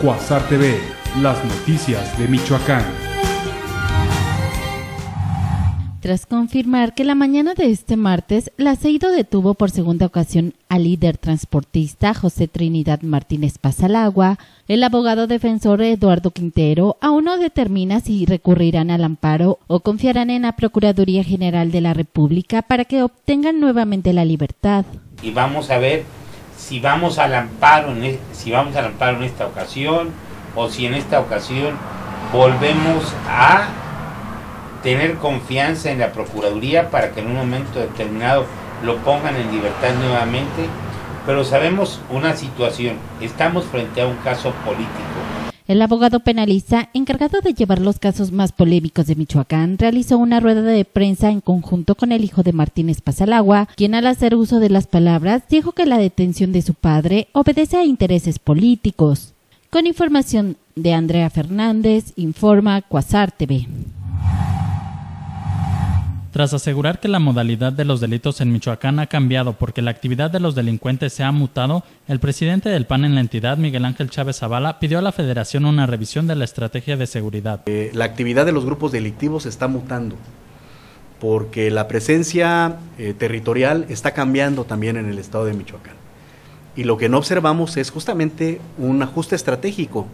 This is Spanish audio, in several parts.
Cuasar TV, las noticias de Michoacán. Tras confirmar que la mañana de este martes, la CEIDO detuvo por segunda ocasión al líder transportista José Trinidad Martínez Pasalagua, el abogado defensor Eduardo Quintero aún no determina si recurrirán al amparo o confiarán en la Procuraduría General de la República para que obtengan nuevamente la libertad. Y vamos a ver si vamos al amparo en, si vamos en esta ocasión o si en esta ocasión volvemos a tener confianza en la Procuraduría para que en un momento determinado lo pongan en libertad nuevamente. Pero sabemos una situación, estamos frente a un caso político. El abogado penalista, encargado de llevar los casos más polémicos de Michoacán, realizó una rueda de prensa en conjunto con el hijo de Martínez Pasalagua, quien al hacer uso de las palabras dijo que la detención de su padre obedece a intereses políticos. Con información de Andrea Fernández, informa Cuasar TV. Tras asegurar que la modalidad de los delitos en Michoacán ha cambiado porque la actividad de los delincuentes se ha mutado, el presidente del PAN en la entidad, Miguel Ángel Chávez Zavala, pidió a la federación una revisión de la estrategia de seguridad. Eh, la actividad de los grupos delictivos está mutando porque la presencia eh, territorial está cambiando también en el estado de Michoacán. Y lo que no observamos es justamente un ajuste estratégico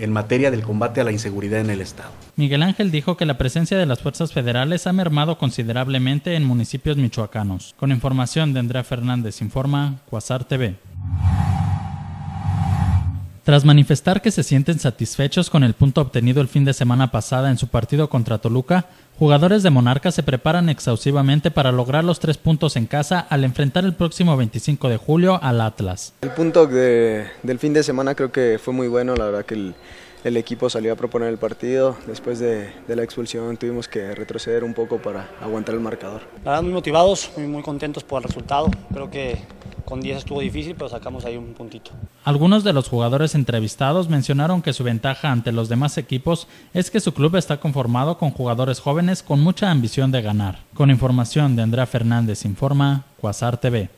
en materia del combate a la inseguridad en el Estado. Miguel Ángel dijo que la presencia de las fuerzas federales ha mermado considerablemente en municipios michoacanos. Con información de Andrea Fernández, informa Cuasar TV. Tras manifestar que se sienten satisfechos con el punto obtenido el fin de semana pasada en su partido contra Toluca, jugadores de Monarca se preparan exhaustivamente para lograr los tres puntos en casa al enfrentar el próximo 25 de julio al Atlas. El punto del fin de semana creo que fue muy bueno, la verdad que el, equipo salió a proponer el partido, después de, la expulsión tuvimos que retroceder un poco para aguantar el marcador. La verdad muy motivados, muy, muy contentos por el resultado, creo que con 10 estuvo difícil, pero sacamos ahí un puntito. Algunos de los jugadores entrevistados mencionaron que su ventaja ante los demás equipos es que su club está conformado con jugadores jóvenes con mucha ambición de ganar. Con información de Andrea Fernández informa Cuasar TV.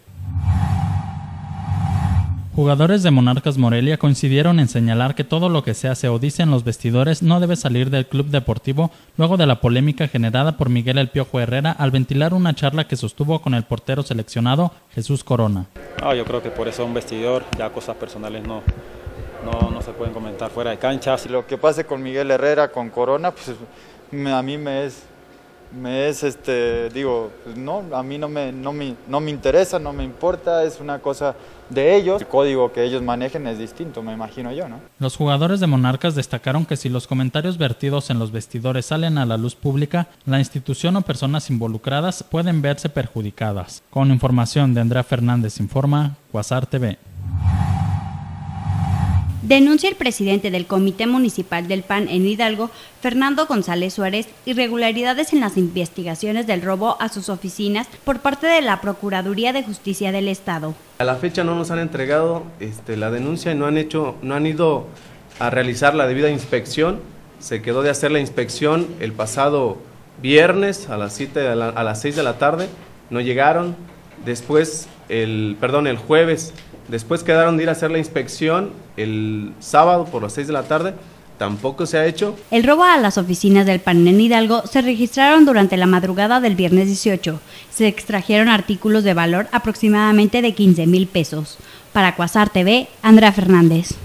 Jugadores de Monarcas Morelia coincidieron en señalar que todo lo que se hace o dice en los vestidores no debe salir del club deportivo luego de la polémica generada por Miguel El Piojo Herrera al ventilar una charla que sostuvo con el portero seleccionado Jesús Corona. yo creo que por eso un vestidor, ya cosas personales no, no, no se pueden comentar fuera de cancha. Lo que pase con Miguel Herrera, con Corona, pues a mí me es me es, este, digo, pues no, a mí no me, no, me, no me interesa, no me importa, es una cosa de ellos. El código que ellos manejen es distinto, me imagino yo, ¿no? Los jugadores de Monarcas destacaron que si los comentarios vertidos en los vestidores salen a la luz pública, la institución o personas involucradas pueden verse perjudicadas. Con información de Andrea Fernández Informa, Cuasar TV. Denuncia el presidente del Comité Municipal del PAN en Hidalgo, Fernando González Suárez, irregularidades en las investigaciones del robo a sus oficinas por parte de la Procuraduría de Justicia del Estado. A la fecha no nos han entregado este, la denuncia y no han, hecho, no han ido a realizar la debida inspección. Se quedó de hacer la inspección el pasado viernes a las, 7 a, a las 6 de la tarde, no llegaron. Después, el, perdón, el jueves Después quedaron de ir a hacer la inspección el sábado por las 6 de la tarde. Tampoco se ha hecho. El robo a las oficinas del PAN en Hidalgo se registraron durante la madrugada del viernes 18. Se extrajeron artículos de valor aproximadamente de 15 mil pesos. Para Cuasar TV, Andrea Fernández.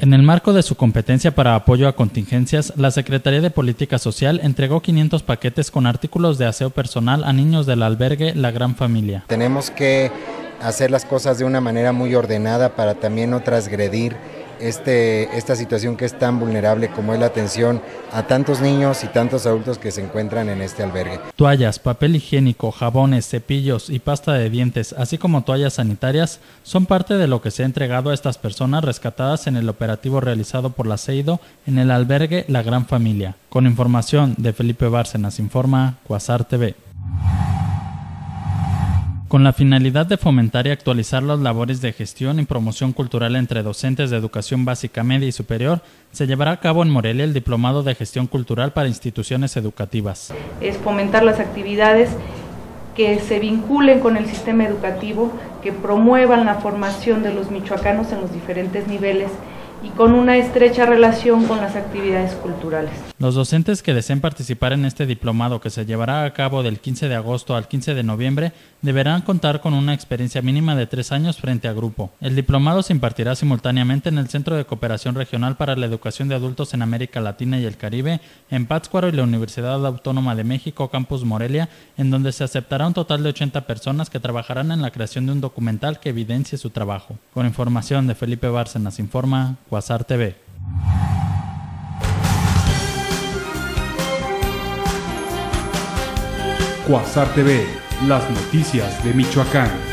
En el marco de su competencia para apoyo a contingencias, la Secretaría de Política Social entregó 500 paquetes con artículos de aseo personal a niños del albergue La Gran Familia. Tenemos que hacer las cosas de una manera muy ordenada para también no transgredir este, esta situación que es tan vulnerable como es la atención a tantos niños y tantos adultos que se encuentran en este albergue. Toallas, papel higiénico, jabones, cepillos y pasta de dientes, así como toallas sanitarias, son parte de lo que se ha entregado a estas personas rescatadas en el operativo realizado por la CEIDO en el albergue La Gran Familia. Con información de Felipe Bárcenas informa Cuasar TV. Con la finalidad de fomentar y actualizar las labores de gestión y promoción cultural entre docentes de educación básica, media y superior, se llevará a cabo en Morelia el Diplomado de Gestión Cultural para Instituciones Educativas. Es fomentar las actividades que se vinculen con el sistema educativo, que promuevan la formación de los michoacanos en los diferentes niveles y con una estrecha relación con las actividades culturales. Los docentes que deseen participar en este diplomado que se llevará a cabo del 15 de agosto al 15 de noviembre deberán contar con una experiencia mínima de tres años frente a grupo. El diplomado se impartirá simultáneamente en el Centro de Cooperación Regional para la Educación de Adultos en América Latina y el Caribe, en Pátzcuaro y la Universidad Autónoma de México, Campus Morelia, en donde se aceptará un total de 80 personas que trabajarán en la creación de un documental que evidencie su trabajo. Con información de Felipe Bárcenas informa Cuasar TV. Cuasar TV, las noticias de Michoacán.